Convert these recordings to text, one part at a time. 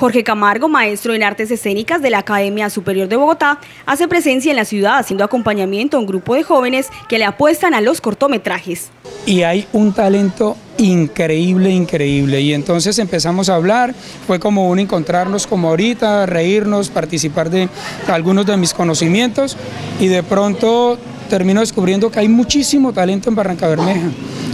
Jorge Camargo, maestro en artes escénicas de la Academia Superior de Bogotá, hace presencia en la ciudad haciendo acompañamiento a un grupo de jóvenes que le apuestan a los cortometrajes. Y hay un talento increíble, increíble. Y entonces empezamos a hablar, fue como un encontrarnos como ahorita, reírnos, participar de algunos de mis conocimientos y de pronto termino descubriendo que hay muchísimo talento en Barranca Bermeja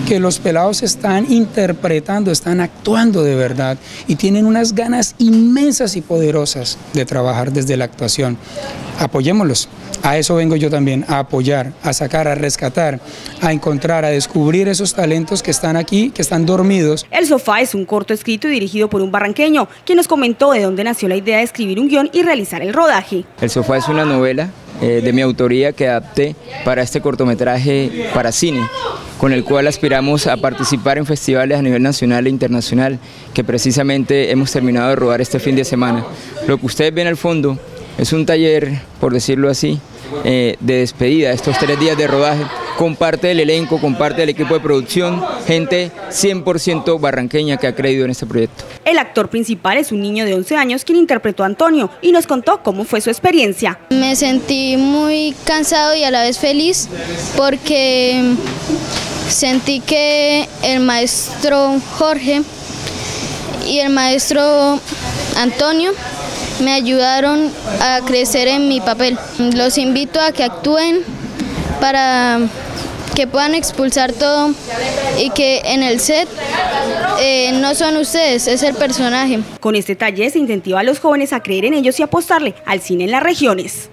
que los pelados están interpretando, están actuando de verdad y tienen unas ganas inmensas y poderosas de trabajar desde la actuación. Apoyémoslos. A eso vengo yo también, a apoyar, a sacar, a rescatar, a encontrar, a descubrir esos talentos que están aquí, que están dormidos. El Sofá es un corto escrito y dirigido por un barranqueño, quien nos comentó de dónde nació la idea de escribir un guion y realizar el rodaje. El Sofá es una novela eh, de mi autoría que adapté para este cortometraje para cine con el cual aspiramos a participar en festivales a nivel nacional e internacional, que precisamente hemos terminado de rodar este fin de semana. Lo que ustedes ven al fondo es un taller, por decirlo así, eh, de despedida, estos tres días de rodaje, con parte del elenco, con parte del equipo de producción, gente 100% barranqueña que ha creído en este proyecto. El actor principal es un niño de 11 años quien interpretó a Antonio y nos contó cómo fue su experiencia. Me sentí muy cansado y a la vez feliz porque sentí que el maestro Jorge y el maestro Antonio me ayudaron a crecer en mi papel. Los invito a que actúen para que puedan expulsar todo y que en el set eh, no son ustedes, es el personaje. Con este taller se incentiva a los jóvenes a creer en ellos y apostarle al cine en las regiones.